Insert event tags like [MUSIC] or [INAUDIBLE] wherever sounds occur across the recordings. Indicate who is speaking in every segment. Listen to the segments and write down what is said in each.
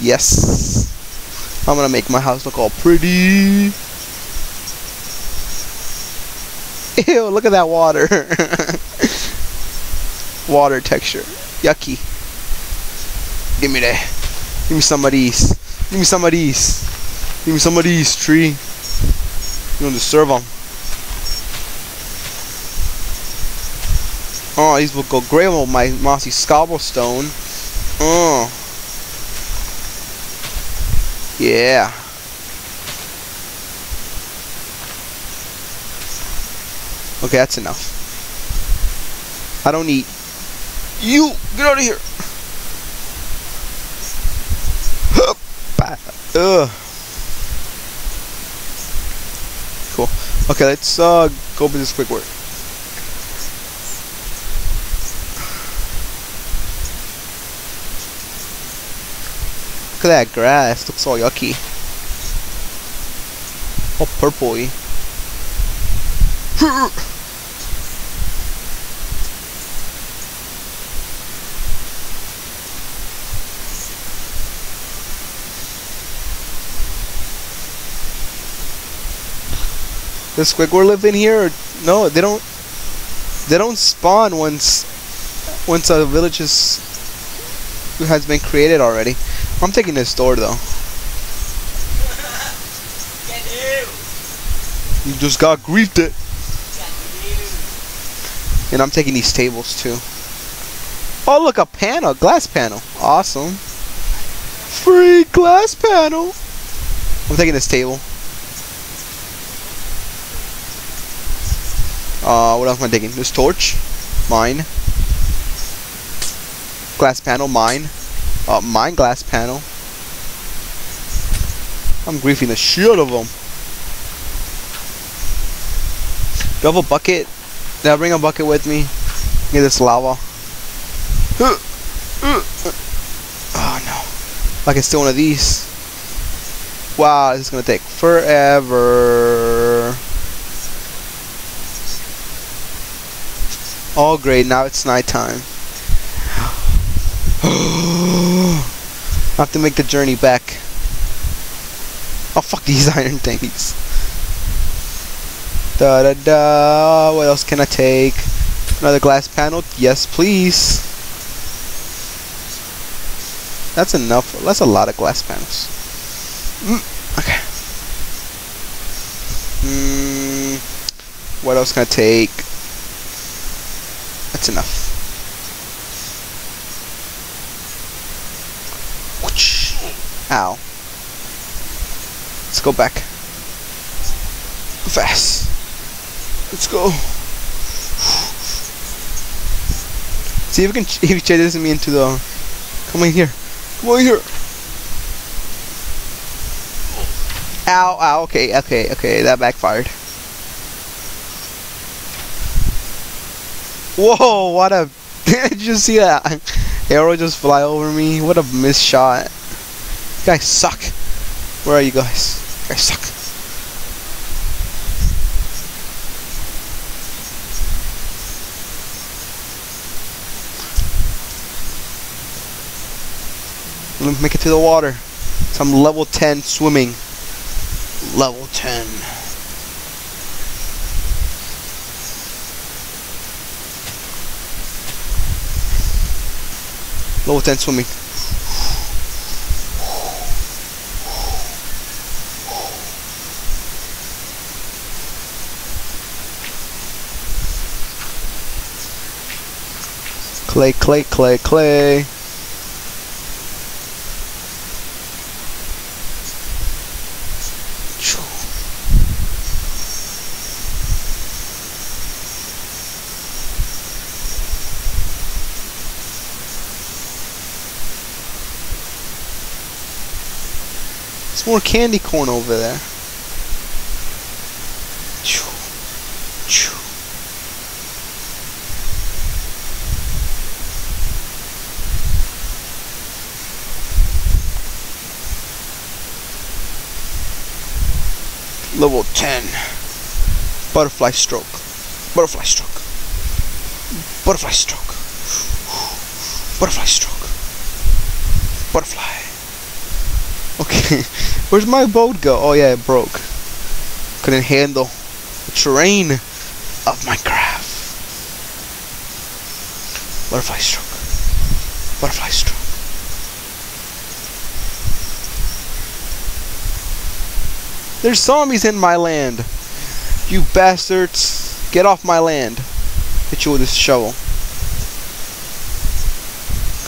Speaker 1: Yes. I'm gonna make my house look all pretty. Ew, look at that water. [LAUGHS] water texture. Yucky. Give me that. Give me some of these. Give me some of these. Give me some of these, tree. You don't deserve them. Oh, these will go great with my mossy cobblestone. Oh. Yeah. Okay, that's enough. I don't need you. Get out of here. Ugh. Cool. Okay, let's uh, go over this quick work. Look at that grass. Looks all yucky. All purpley. [LAUGHS] Does Squidward live in here? Or, no, they don't. They don't spawn once once a village is has been created already. I'm taking this door though. You just got griefed it. And I'm taking these tables too. Oh look, a panel, glass panel. Awesome. Free glass panel. I'm taking this table. Uh, what else am I taking? This torch. Mine. Glass panel, mine. Uh, mine glass panel. I'm griefing the shit of them. Do I have a bucket? Did I bring a bucket with me? Get this lava. Oh no. I can steal one of these. Wow, this is gonna take forever. All great, now it's nighttime. [GASPS] I have to make the journey back. Oh fuck these [LAUGHS] iron things. Da da da. What else can I take? Another glass panel? Yes, please. That's enough. That's a lot of glass panels. Mm, okay. Mm, what else can I take? That's enough. Ow. Let's go back. Fast. Let's go. See if we can ch if you chases me into the. Come in here. Come on here. Ow, ow, okay, okay, okay, that backfired. Whoa, what a... [LAUGHS] Did you see that? [LAUGHS] Arrow just fly over me? What a miss shot. Guys suck. Where are you guys? You guys suck. Let me make it to the water. So I'm level 10 swimming. Level 10. Level 10 swimming. Clay, clay, clay, clay. There's more candy corn over there. Level 10. Butterfly stroke. Butterfly stroke. Butterfly stroke. Butterfly stroke. Butterfly. Okay, [LAUGHS] where's my boat go? Oh yeah, it broke. Couldn't handle the terrain of Minecraft. Butterfly stroke. Butterfly stroke. There's zombies in my land. You bastards. Get off my land. Hit you with this shovel.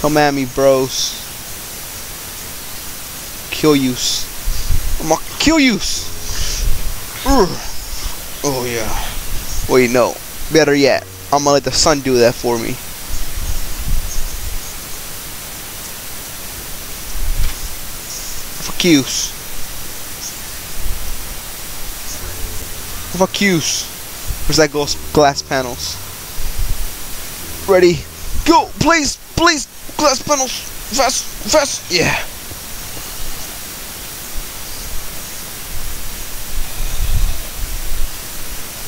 Speaker 1: Come at me, bros. Kill use. I'm gonna kill use. Oh yeah. Wait, no. Better yet, I'm gonna let the sun do that for me. Fuck yous. Fuck yous. Where's that ghost glass panels? Ready? Go! Please! Please! Glass panels! Fast! Fast! Yeah.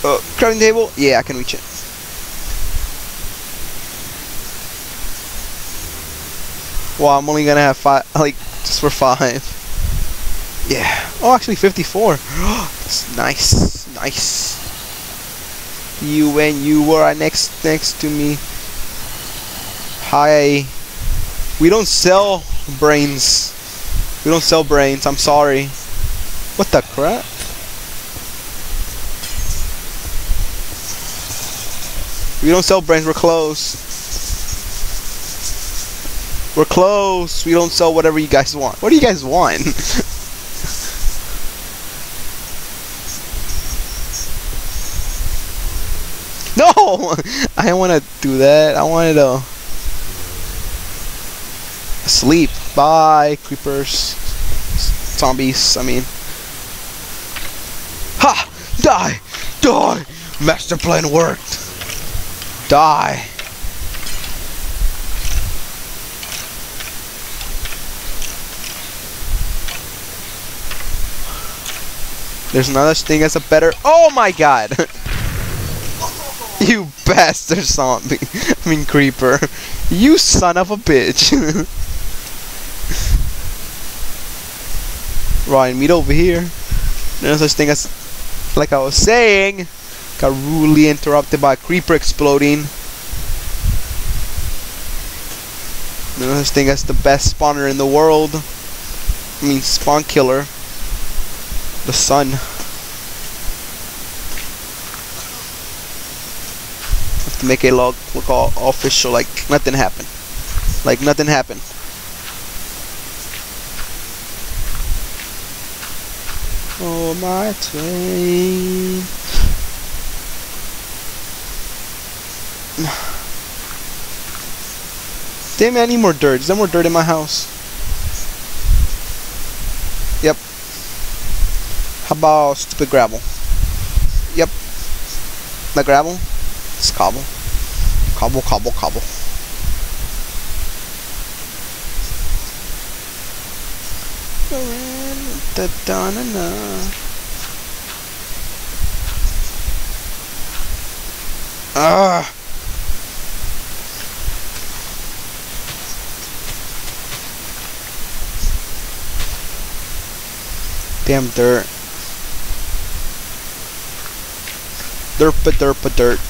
Speaker 1: Uh, crafting table? Yeah, I can reach it. Well, I'm only gonna have five, [LAUGHS] like, just for five. Yeah. Oh, actually 54. [GASPS] it's nice. Nice. You when you were next next to me. Hi. We don't sell brains. We don't sell brains. I'm sorry. What the crap? We don't sell brains. We're closed. We're close. We don't sell whatever you guys want. What do you guys want? [LAUGHS] no! I don't want to do that. I wanted to sleep. Bye, creepers. Zombies, I mean. Ha! Die! Die! Master plan worked. Die. There's another thing as a better. Oh my god! [LAUGHS] bastard zombie. [LAUGHS] I mean creeper. You son of a bitch. [LAUGHS] Ryan, meet over here. No such thing as, like I was saying, got rudely interrupted by a creeper exploding. No such thing as the best spawner in the world. I mean, spawn killer. The sun. To make it look look all official, like nothing happened. Like nothing happened. Oh my train. Damn, it, I need more dirt. Is there more dirt in my house? Yep. How about stupid gravel? Yep. The gravel? It's cobble. Cobble, cobble, cobble. Da da na na. Ah. Damn dirt. Derpa derpa dirt.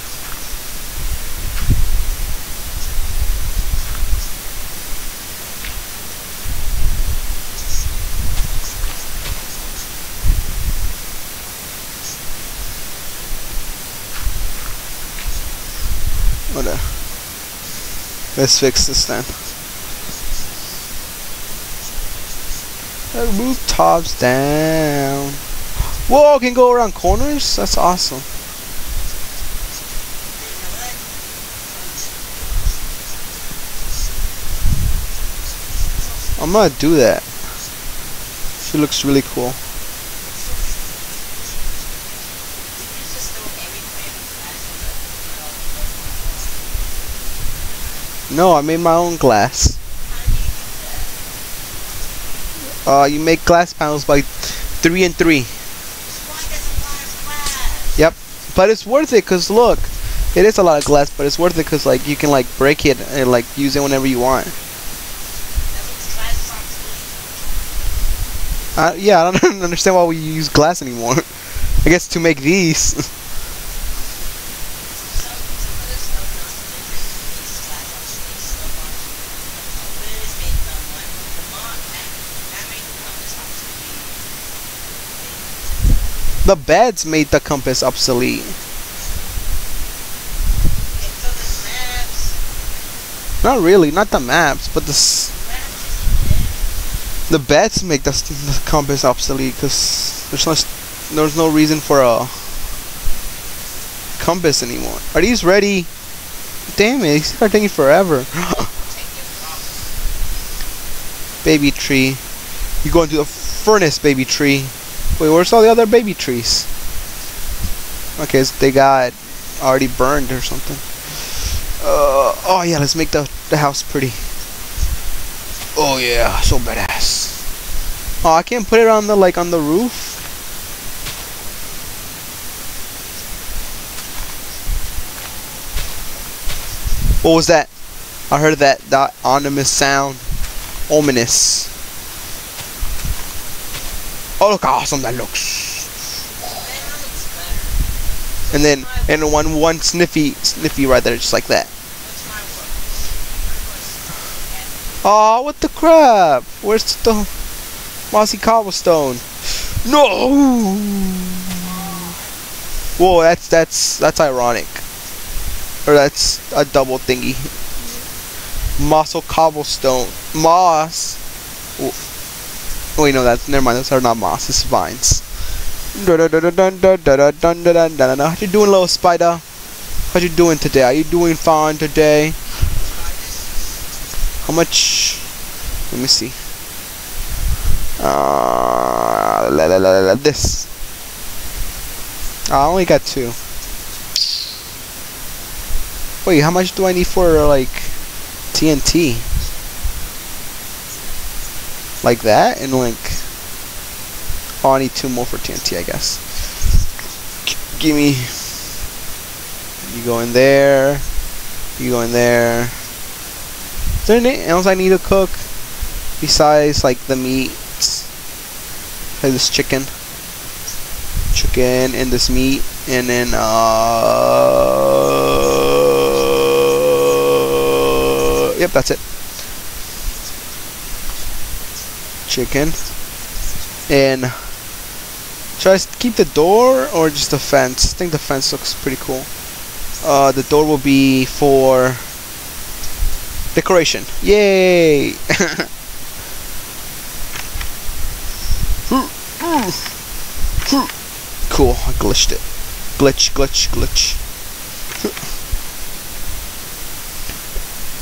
Speaker 1: Whatever. Let's fix this then. That roof tops down. Whoa, can go around corners? That's awesome. I'm gonna do that. She looks really cool. No, I made my own glass. Uh, you make glass panels by three and three. Yep, but it's worth it cause look, it is a lot of glass, but it's worth it cause like you can like break it and like use it whenever you want. Uh, yeah, I don't [LAUGHS] understand why we use glass anymore. [LAUGHS] I guess to make these. [LAUGHS]
Speaker 2: Some, some of this stuff not to make this glass obsolete stuff on. But it is made from one. The mod that that made the compass obsolete.
Speaker 1: The beds made the compass obsolete. Not really, not the maps, but the the beds make the, the compass obsolete because there's no there's no reason for a compass anymore. Are these ready? Damn it, these are taking forever. [GASPS] baby tree. You go into the furnace, baby tree. Wait, where's all the other baby trees? Okay, so they got already burned or something. Uh, oh yeah, let's make the, the house pretty. Oh yeah, so badass. Oh, I can't put it on the like on the roof. What was that? I heard that that ominous sound. Ominous. Oh look how awesome that looks. And then and one one sniffy sniffy right there, just like that. Oh, what the crap? Where's the mossy cobblestone? No. Whoa, that's that's that's ironic. Or that's a double thingy. Moss or cobblestone. Moss. Oh, wait, no, that's never mind. Those are not moss. It's vines. How you doing, little spider? How you doing today? Are you doing fine today? How much? Let me see. Uh, la, la, la, la, this. I only got two. Wait, how much do I need for like TNT? Like that and like. Oh, I need two more for TNT, I guess. G- give me. You go in there. You go in there. Is there anything else I need to cook besides like the meats? Like this chicken, chicken, and this meat, and then uh, yep, that's it. Chicken, and should I keep the door or just the fence? I think the fence looks pretty cool. Uh, the door will be for Decoration. Yay! [LAUGHS] cool. I glitched it. Glitch, glitch, glitch.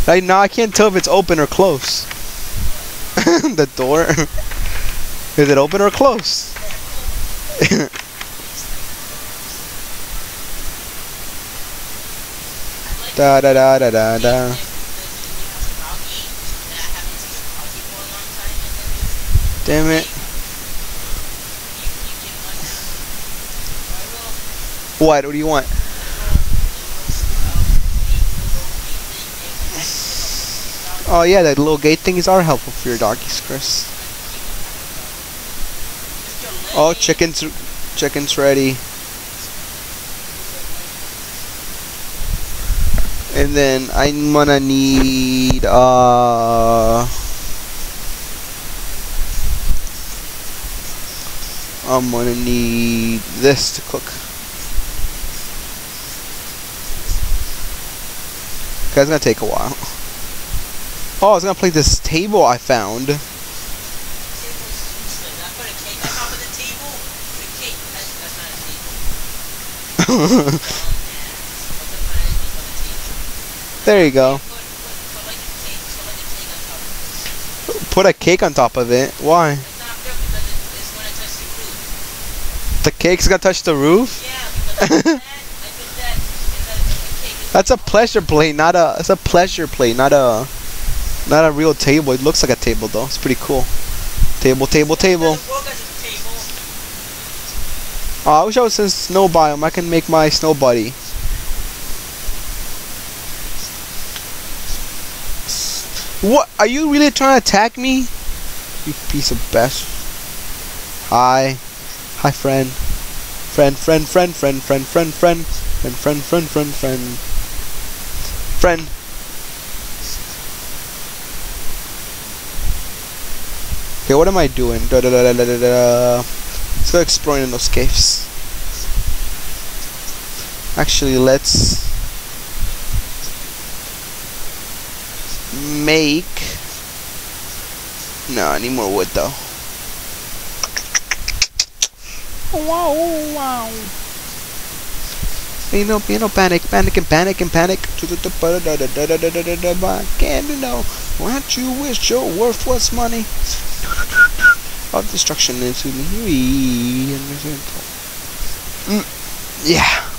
Speaker 1: [LAUGHS] Now I can't tell if it's open or closed. [LAUGHS] the door. Is it open or closed? [LAUGHS] da da da da da da. Damn it. What? What do you want? Oh yeah, that little gate things are helpful for your doggies, Chris. Oh, chicken's chicken's ready. And then I'm gonna need uh I'm gonna need this to cook. Okay, it's gonna take a while. Oh, I was gonna play this table I found. [LAUGHS] there you go. Put a cake on top of it. Why? The cake's gonna touch the roof? [LAUGHS] That's a pressure plate, not a. It's a pressure plate, not a. Not a real table. It looks like a table though. It's pretty cool. Table, table, table. Oh, I wish I was in snow biome. I can make my snow buddy. What? Are you really trying to attack me? You piece of best. Hi. Hi, friend. Friend, friend, friend, friend, friend, friend, friend, friend, friend, friend, friend, friend. Friend. Okay, what am I doing? Da, da, da, da, da, da. Let's go exploring in those caves. Actually, let's make. No, I need more wood though. Wow, wow. You know, you know, panic, panic and panic and panic. Can't you know what you wish your worth was money? of destruction and We yeah.